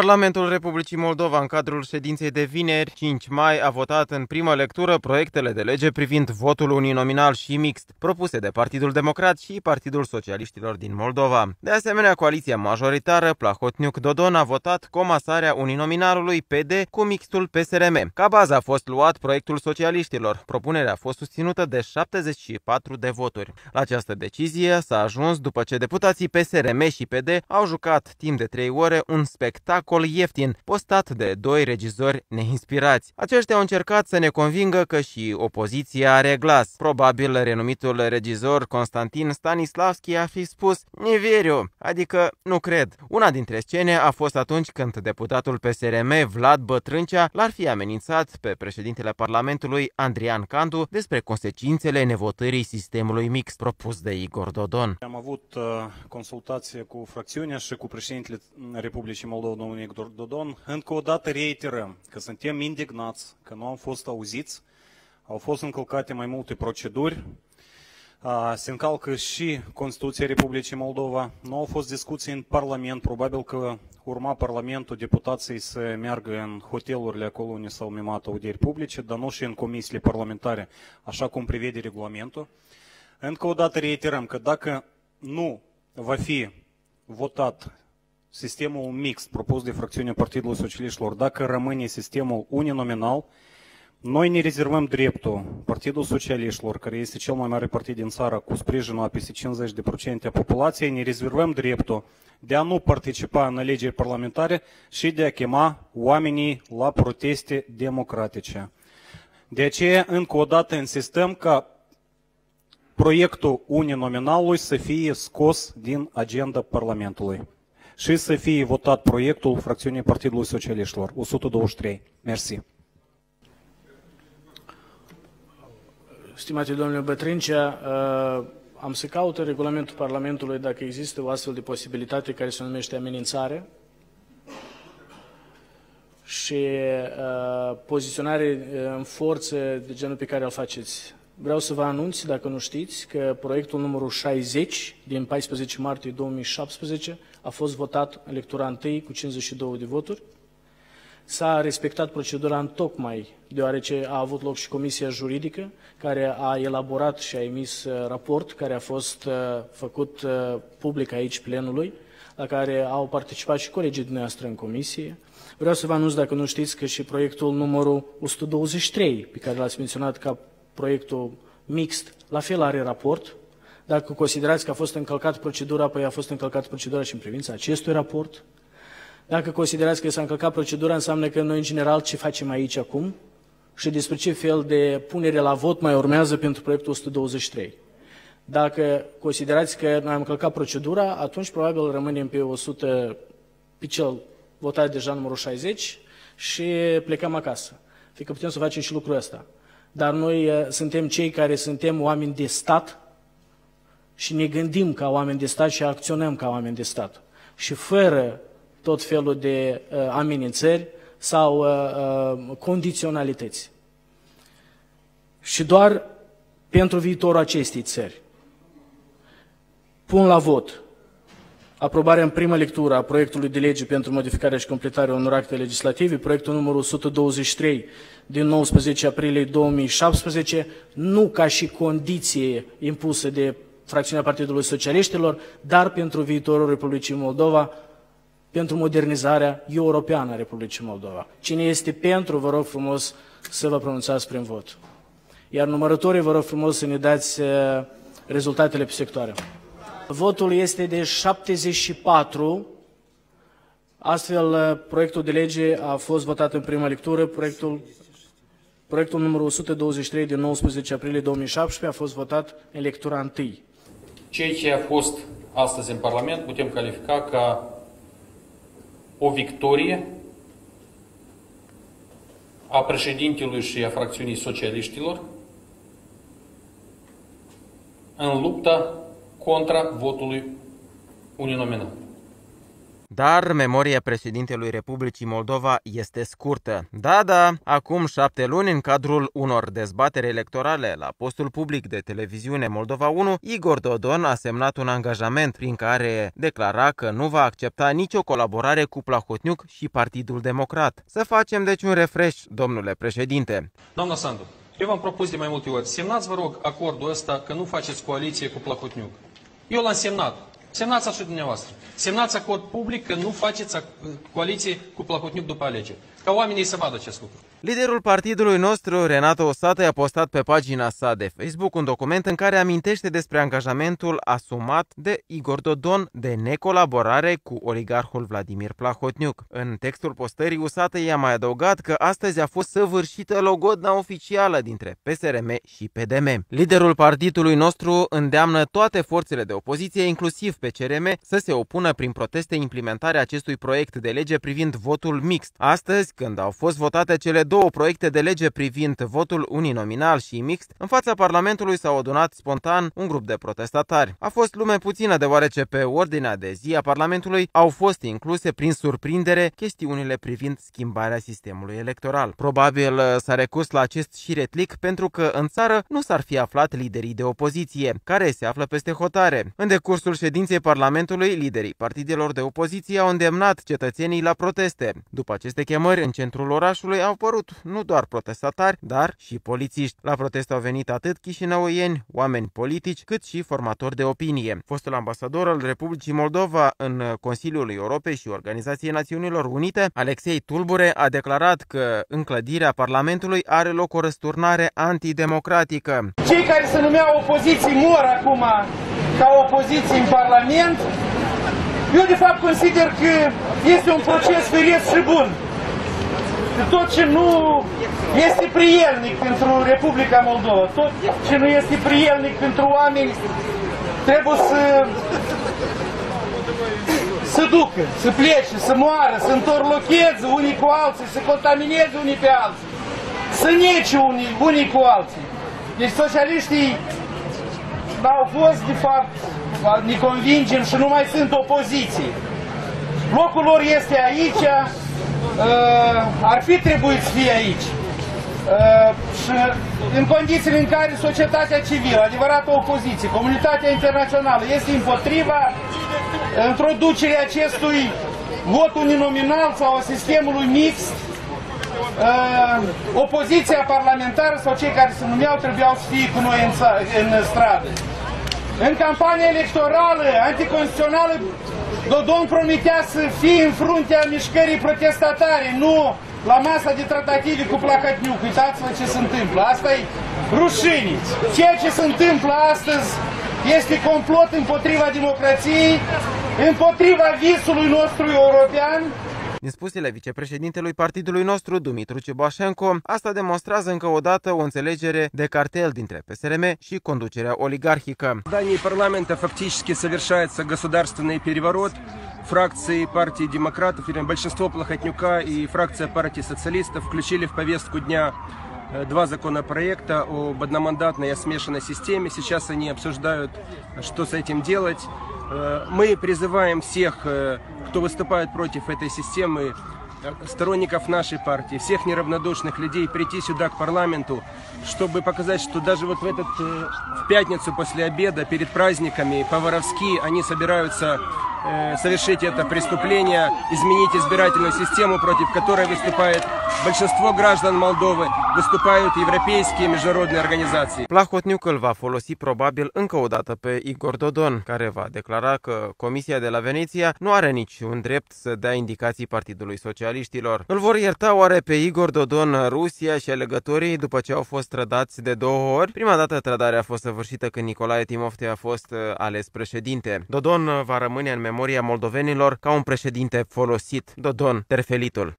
Parlamentul Republicii Moldova, în cadrul ședinței de vineri, 5 mai, a votat în primă lectură proiectele de lege privind votul uninominal și mixt, propuse de Partidul Democrat și Partidul Socialiștilor din Moldova. De asemenea, coaliția majoritară Plahotniuc-Dodon a votat comasarea uninominalului PD cu mixtul PSRM. Ca bază a fost luat proiectul socialiștilor. Propunerea a fost susținută de 74 de voturi. La această decizie s-a ajuns după ce deputații PSRM și PD au jucat timp de 3 ore un spectacol spectacol ieftin, postat de doi regizori neinspirați. Aceștia au încercat să ne convingă că și opoziția are glas. Probabil renumitul regizor Constantin Stanislavski a fi spus Niveriu, adică nu cred. Una dintre scene a fost atunci când deputatul PSRM Vlad Bătrâncea l-ar fi amenințat pe președintele Parlamentului Andrian Candu despre consecințele nevotării sistemului mix propus de Igor Dodon. Am avut uh, consultație cu fracțiunea și cu președintele Republicii Moldova, domnul Igor Dodon, încă o dată reiterăm că suntem indignați, că nu am fost auziți, au fost încălcate mai multe proceduri, se încalcă și Constituția Republicii Moldova, nu au fost discuții în Parlament, probabil că urma Parlamentul deputații să meargă în hotelurile acolo unde s-au mimat audieri publice, dar nu și în comisiile parlamentare, așa cum prevede regulamentul. Încă o dată reiterăm că dacă nu va fi votat sistemul mixt propus de fracțiunea Partidului Socialiștilor, dacă rămâne sistemul uninominal, noi ne rezervăm dreptul Partidul Socialiștilor, care este cel mai mare partid din țară, cu sprijinul a peste 50% a populației, ne rezervăm dreptul de a nu participa în alegeri parlamentare și de a chema oamenii la proteste democratice. De aceea, încă o dată, insistăm ca proiectul uninominalului să fie scos din agenda Parlamentului și să fie votat proiectul fracțiunii Partidului Socialiștilor, 123. Mersi. Stimate domnule Bătrâncea, uh, am să caut în regulamentul Parlamentului dacă există o astfel de posibilitate care se numește amenințare și uh, poziționare uh, în forță de genul pe care îl faceți. Vreau să vă anunț, dacă nu știți, că proiectul numărul 60 din 14 martie 2017 a fost votat în lectura întâi cu 52 de voturi. S-a respectat procedura în tocmai, deoarece a avut loc și Comisia Juridică, care a elaborat și a emis uh, raport, care a fost uh, făcut uh, public aici plenului, la care au participat și colegii dumneavoastră în comisie. Vreau să vă anunț, dacă nu știți, că și proiectul numărul 123, pe care l-ați menționat ca proiectul mixt, la fel are raport, dacă considerați că a fost încălcat procedura, păi a fost încălcat procedura și în privința acestui raport. Dacă considerați că s-a încălcat procedura, înseamnă că noi, în general, ce facem aici acum și despre ce fel de punere la vot mai urmează pentru proiectul 123. Dacă considerați că noi am încălcat procedura, atunci probabil rămânem pe 100, pe cel votat deja numărul 60 și plecăm acasă. Fiindcă putem să facem și lucrul ăsta. Dar noi uh, suntem cei care suntem oameni de stat, și ne gândim ca oameni de stat și acționăm ca oameni de stat. Și fără tot felul de uh, amenințări sau uh, uh, condiționalități. Și doar pentru viitorul acestei țări. Pun la vot aprobarea în primă lectură a proiectului de lege pentru modificarea și completarea unor acte legislative, proiectul numărul 123 din 19 aprilie 2017, nu ca și condiție impusă de fracțiunea Partidului Socialiștilor, dar pentru viitorul Republicii Moldova, pentru modernizarea europeană a Republicii Moldova. Cine este pentru, vă rog frumos să vă pronunțați prin vot. Iar numărătorii, vă rog frumos să ne dați uh, rezultatele pe sectoare. Votul este de 74, astfel uh, proiectul de lege a fost votat în prima lectură, proiectul, proiectul numărul 123 din 19 aprilie 2017 a fost votat în lectura întâi. Ceea ce a fost astăzi în Parlament putem califica ca o victorie a președintelui și a fracțiunii socialiștilor în lupta contra votului uninominal. dar memoria președintelui Republicii Moldova este scurtă. Da, da, acum șapte luni, în cadrul unor dezbatere electorale la postul public de televiziune Moldova 1, Igor Dodon a semnat un angajament prin care declara că nu va accepta nicio colaborare cu Plahotniuc și Partidul Democrat. Să facem deci un refresh, domnule președinte. Doamna Sandu, eu v-am propus de mai multe ori, semnați, vă rog, acordul ăsta că nu faceți coaliție cu Plahotniuc. Eu l-am semnat. Semnați așa dumneavoastră. Semnați acord public că nu faceți coaliție cu Plahotniuc după alegeri. Ca oamenii să vadă acest lucru. Liderul partidului nostru, Renato Osată, a postat pe pagina sa de Facebook un document în care amintește despre angajamentul asumat de Igor Dodon de necolaborare cu oligarhul Vladimir Plahotniuc. În textul postării, Usată i-a mai adăugat că astăzi a fost săvârșită logodna oficială dintre PSRM și PDM. Liderul partidului nostru îndeamnă toate forțele de opoziție, inclusiv pe CRM, să se opună prin proteste implementarea acestui proiect de lege privind votul mixt. Astăzi, când au fost votate cele două proiecte de lege privind votul uninominal și mixt, în fața Parlamentului s-au adunat spontan un grup de protestatari. A fost lume puțină deoarece pe ordinea de zi a Parlamentului au fost incluse prin surprindere chestiunile privind schimbarea sistemului electoral. Probabil uh, s-a recurs la acest șiretlic pentru că în țară nu s-ar fi aflat liderii de opoziție, care se află peste hotare. În decursul ședinței Parlamentului, liderii partidelor de opoziție au îndemnat cetățenii la proteste. După aceste chemări, în centrul orașului au apărut nu doar protestatari, dar și polițiști. La protest au venit atât chișinăuieni, oameni politici, cât și formatori de opinie. Fostul ambasador al Republicii Moldova în Consiliul Europei și Organizației Națiunilor Unite, Alexei Tulbure, a declarat că în clădirea Parlamentului are loc o răsturnare antidemocratică. Cei care se numeau opoziții mor acum ca opoziție în Parlament. Eu de fapt consider că este un proces firesc și bun tot ce nu este prielnic pentru Republica Moldova, tot ce nu este prielnic pentru oameni, trebuie să să ducă, să plece, să moară, să întorlocheze unii cu alții, să contamineze unii pe alții, să nece unii, unii cu alții. Deci socialiștii au fost, de fapt, ne convingem și nu mai sunt opoziție. Locul lor este aici, uh, ar fi trebuit să fie aici. Uh, și în condițiile în care societatea civilă, adevărată opoziție, comunitatea internațională este împotriva introducerii acestui vot uninominal sau a sistemului mixt, uh, opoziția parlamentară sau cei care se numeau trebuiau să fie cu noi în, în stradă. În campania electorală anticonstituțională Dodon promitea să fie în fruntea mișcării protestatare, nu la masa de tratative cu Placatniuc. Uitați-vă ce se întâmplă. Asta e rușine. Ceea ce se întâmplă astăzi este complot împotriva democrației, împotriva visului nostru european, din spusele vicepreședintelui partidului nostru, Dumitru Ciboașenko, asta demonstrează încă o dată o înțelegere de cartel dintre PSRM și conducerea oligarhică. Здании парламента фактически совершается государственный переворот. Фракции партии демократов, или большинство Плохотнюка и фракция партии социалистов включили в повестку дня э, два законопроекта об одномандатной и смешанной системе. Сейчас они обсуждают, что с этим делать. Э, мы призываем всех, э, кто выступает против этой системы, э, сторонников нашей партии, всех неравнодушных людей прийти сюда к парламенту, чтобы показать, что даже вот в, этот, в пятницу после обеда, перед праздниками, по-воровски они собираются Э, совершить это преступление, изменить избирательную систему, против которой выступает большинство граждан Молдovы, выступают европейские международные организации. Plahotniuc îl va folosi probabil încă o dată pe Igor Dodon, care va declara că Comisia de la Veneția nu are niciun drept să dea indicații Partidului Socialiștilor. Îl vor ierta oare pe Igor Dodon Rusia și alegătorii după ce au fost trădați de două ori? Prima dată trădarea a fost săvârșită când Nicolae Timofte a fost uh, ales președinte. Dodon va rămâne în memoria moldovenilor ca un președinte folosit, Dodon Terfelitul.